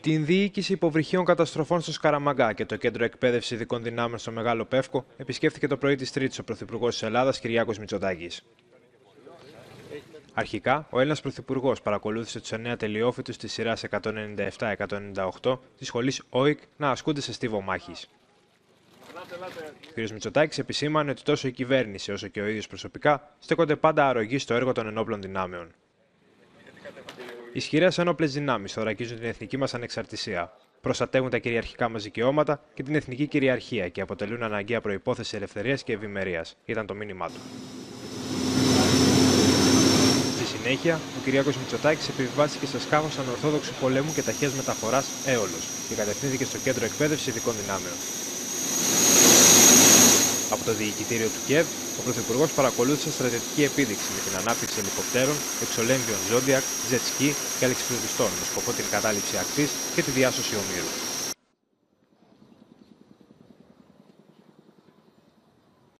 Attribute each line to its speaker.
Speaker 1: Την διοίκηση υποβρυχίων καταστροφών στο Σκαραμαγκά και το κέντρο εκπαίδευσης ειδικών δυνάμεων στο Μεγάλο Πεύκο επισκέφθηκε το πρωί της Τρίτης ο Πρωθυπουργός της Ελλάδας Κυριάκος Μητσοτάκης. Αρχικά, ο Έλληνας Πρωθυπουργός παρακολούθησε τους εννέα τελειόφοιτους της σειράς 197-198 της σχολής ΟΙΚ να ασκούνται σε στίβο μάχης. Ο κ. Μητσοτάκης επισήμανε ότι τόσο η κυβέρνηση όσο και ο ίδιος προσωπικά στέκονται πάντα αρρωγοί στο έργο των ενόπλων δυνάμεων. Ισχυρές ένοπλες δυνάμεις θωρακίζουν την εθνική μας ανεξαρτησία. Προστατεύουν τα κυριαρχικά μας δικαιώματα και την εθνική κυριαρχία και αποτελούν αναγκαία προπόθεση ελευθερίας και ευημερίας, ήταν το μήνυμά του. Στη συνέχεια, ο Κυριάκος Μητσοτάκης επιβιβάστηκε σε σκάφος ανορθόδοξου πολέμου και ταχείας μεταφοράς Έολος και κατευθύνθηκε στο κέντρο εκπαίδευσης ειδικών δυνάμεων. Από το διοικητήριο του ΚΕΒ, ο Πρωθυπουργός παρακολούθησε στρατιωτική επίδειξη με την ανάπτυξη ελικοπτέρων, εξολέμβιων Zodiac, jet ski και αλεξιπλωτιστών με σκοπό την κατάληψη ακτής και τη διάσωση ομήρου.